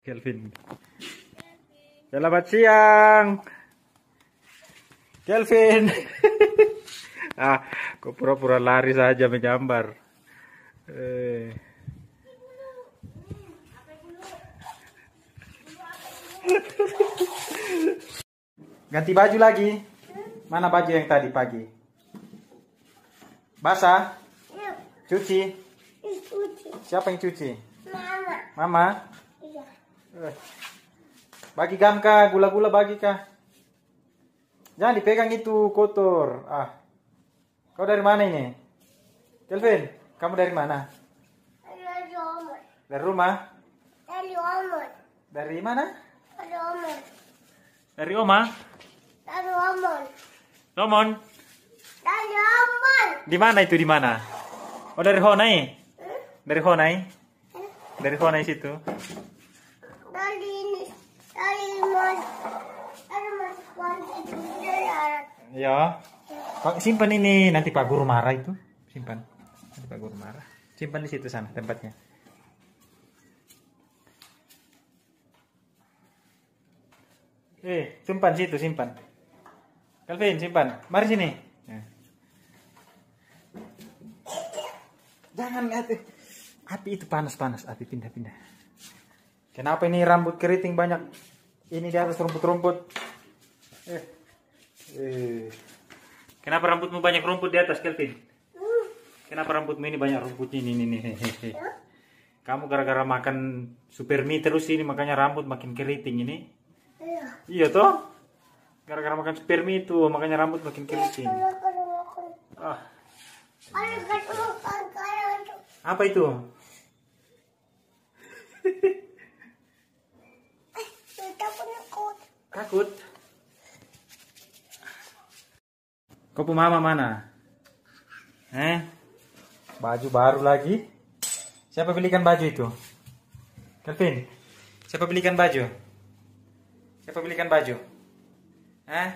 Kelvin. Selamat siang. Kelvin. ah, kok pura-pura lari saja menyambar. Eh. Ganti baju lagi. Mana baju yang tadi pagi? Basah? Cuci? Siapa yang cuci? Mama. Mama? Eh. Bagi gam kah? Gula-gula bagi kah? Jangan dipegang itu kotor. Ah. Kau dari mana ini? Kelvin, kamu dari mana? Dari Omar. Dari rumah? Dari Omar. Dari mana? Dari Omar. Dari oma? Dari Omar. Romon. Dari Omar. Di mana itu di mana? Oh dari Honai. Hmm? Dari Honai. Dari Honai situ. Dari ini. Dari Mas. Dari Mas Kwanti. Dari Arab. Ya. Simpan ini nanti Pak Guru marah itu. Simpan. Nanti Pak Guru marah. Simpan di situ sana tempatnya. Eh, simpan situ, simpan. Calvin, simpan. Mari sini. Ya. Jangan lihat eh. Api itu panas-panas, api pindah-pindah. Kenapa ini rambut keriting banyak? Ini di atas rumput-rumput. Eh. Eh. Kenapa rambutmu banyak rumput di atas, Kelvin? Kenapa rambutmu ini banyak rumputnya ini, ini, ini. Kamu gara-gara makan super mie terus ini makanya rambut makin keriting ini. Iya. Iya toh? Gara-gara makan super mie itu makanya rambut makin keriting. Ah, itu. apa itu? Takut. Kopu mama mana? Eh? Baju baru lagi? Siapa belikan baju itu? Kelvin, siapa belikan baju? Siapa belikan baju? Eh?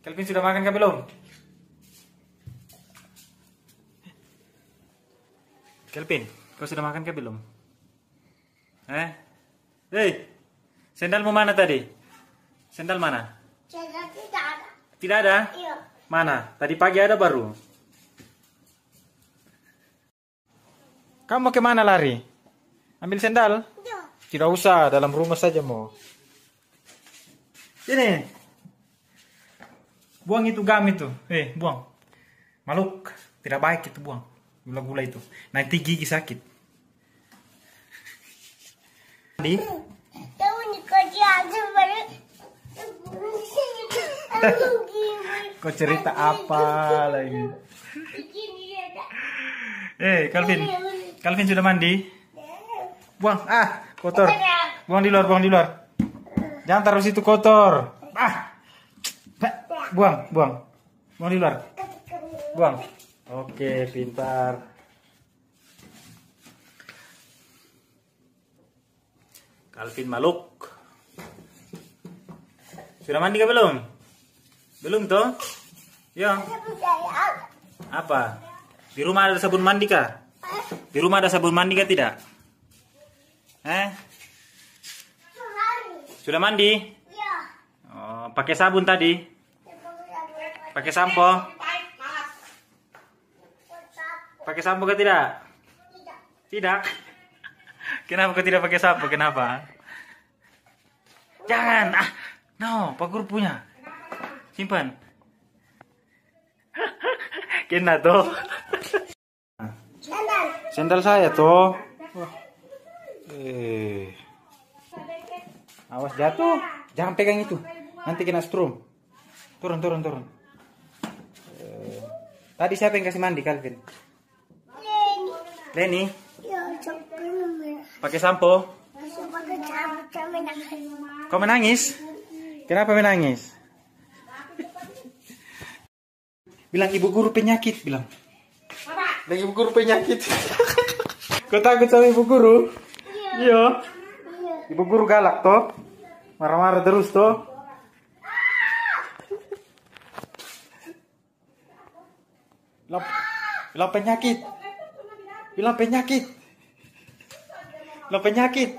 Kelvin sudah makan kah belum? Kelvin, kau sudah makan kah belum? Eh? Hei, sendalmu mana tadi? Sendal mana? Jadi tidak ada. Tidak ada? Iya. Mana? Tadi pagi ada baru. Kamu mau ke mana lari? Ambil sendal? Iya. Tidak usah, dalam rumah saja mau. Sini. Buang itu gam itu. Eh, buang. Maluk. Tidak baik itu buang. Gula-gula itu. Nanti gigi sakit. Di? Tahu ni kerja aja baru. Kau cerita apa lagi? Eh, Calvin. Calvin sudah mandi? Buang. Ah, kotor. Buang di luar, buang di luar. Jangan taruh situ kotor. Ah. Buang, buang. Buang di luar. Buang. Oke, pintar. Calvin Maluk. Sudah mandi kah belum? Belum toh? Ya. Apa? Di rumah ada sabun mandi kah? Di rumah ada sabun mandi kah tidak? Eh? Sudah mandi? Ya. Oh, pakai sabun tadi? Pakai sampo? Pakai sampo kah tidak? Tidak. Kenapa kau tidak pakai sampo? Kenapa? Jangan. Ah, no, Pak Guru punya. Simpan. Kena tuh. Sandal. Sendal saya tuh. Eh. Awas jatuh. Jangan pegang itu. Nanti kena strum. Turun, turun, turun. Eh, Tadi siapa yang kasih mandi, Calvin? Leni. Leni, Ya, pakai sampo. Kau menangis? Kenapa menangis? bilang ibu guru penyakit bilang. Bapak. bilang ibu guru penyakit. Kau takut sama ibu guru? Iya. Iya. iya. Ibu guru galak toh. Marah-marah terus toh. Bilang, bilang penyakit. Bilang penyakit. Bilang penyakit.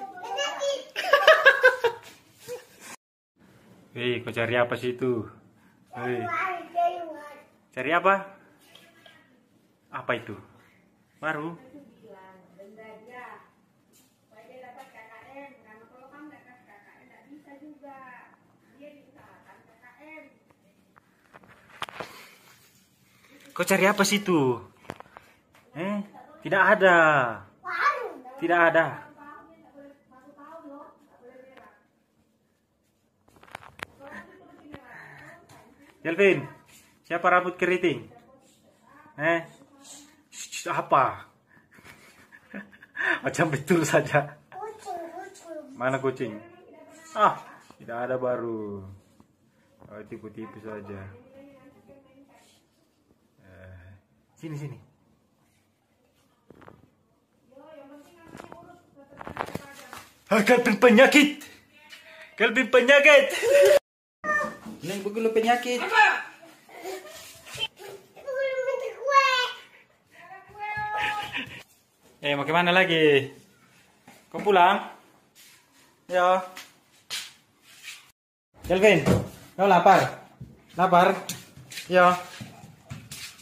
Hei, kau cari apa sih itu? Hei cari apa? Apa itu? Baru? Kau cari apa sih itu? Eh, tidak ada. Tidak ada. Kelvin, siapa rambut keriting? Eh, Shh, apa? Macam betul saja. Mana kucing? Ah, tidak ada baru. Oh, tipu-tipu saja. Eh, sini sini. Ah, Kelvin penyakit. Kelvin penyakit. Neng begitu penyakit. Eh, mau ke mana lagi? Kau pulang? Ya. Kelvin, kau lapar? Lapar? Ya.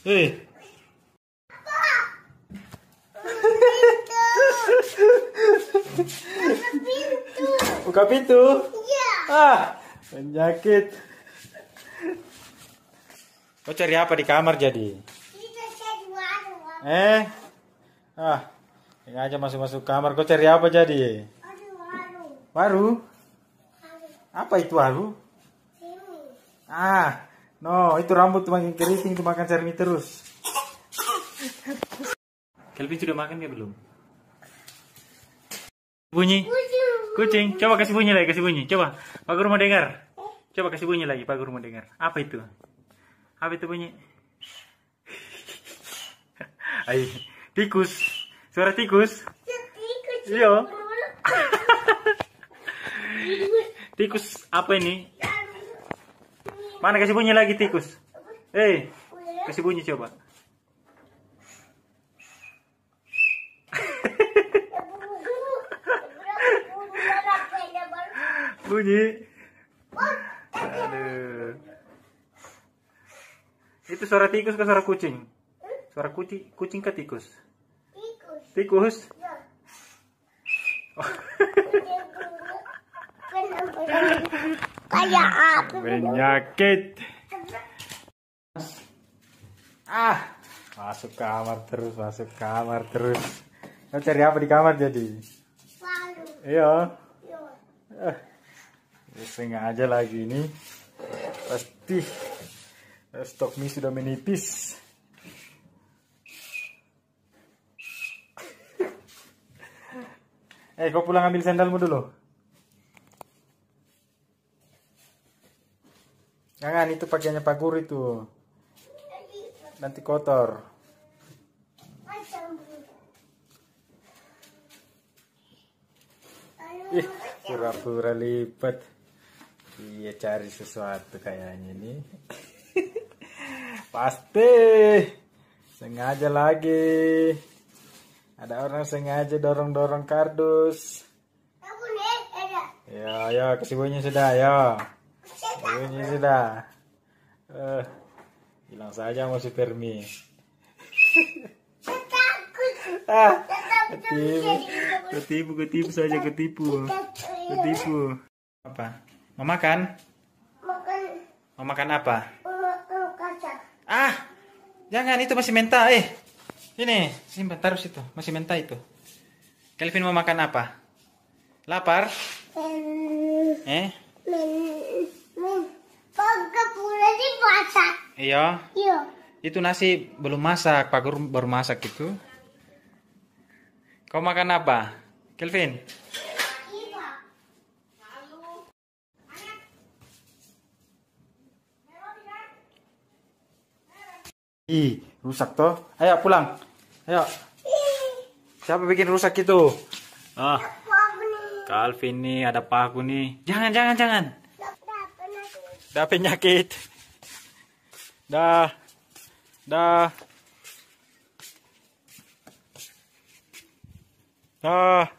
Eh, Pintu. buka pintu. Iya. Ah, penyakit. Kau cari apa di kamar jadi? Kita cari warung. Eh? Ah, sengaja masuk-masuk kamar. Kau cari apa jadi? Baru? Ada Apa itu baru? sini. Ah, no, itu rambut makin keriting itu makan cermin terus. Kelvin sudah makan ya belum? Bunyi. Kucing. Kucing, coba kasih bunyi lagi, kasih bunyi. Coba, Pak Guru mau dengar. Coba kasih bunyi lagi, Pak Guru mau dengar. Apa itu? Apa itu bunyi? Ay, tikus. Suara tikus. Tikus. Iya. Tikus apa ini? Mana kasih bunyi lagi tikus? Eh, kasih bunyi coba. Bunyi. Aduh. Itu suara tikus ke suara kucing? Suara kucing, kucing ke tikus? Tikus. Kayak apa? Penyakit. Ah, masuk kamar terus, masuk kamar terus. Kau cari apa di kamar jadi? Palu. Iya. Eh, sengaja lagi ini. Pasti eh, stok mie sudah menipis. Eh, kau pulang ambil sandalmu dulu. Jangan, itu pakaiannya Pak Guru itu. Nanti kotor. Ih, pura-pura lipat. Iya cari sesuatu kayaknya nih. Pasti. Sengaja lagi. Ada orang sengaja dorong-dorong kardus. Ya, ya, kasih bunyi sudah, ya. Bunyi sudah. Eh, bilang saja mau. Takut. Ah, ketipu, ketipu, ketipu saja ketipu, ketipu. Apa? Mau makan? Makan Mau makan apa? makan kacang. Ah, jangan itu masih menta. Eh, sini, simpan taruh situ. Masih menta itu. Kelvin mau makan apa? Lapar? Eh, masak. iya. Yo. Itu nasi belum masak. Pak Guru baru masak itu. Kau makan apa? Kelvin? Iba. Ih, rusak toh. Ayo pulang. Ayo. Siapa bikin rusak itu? Ah? Calvin nih ada paku nih. Jangan, jangan, jangan. Dah penyakit. Dah. Dah. Dah.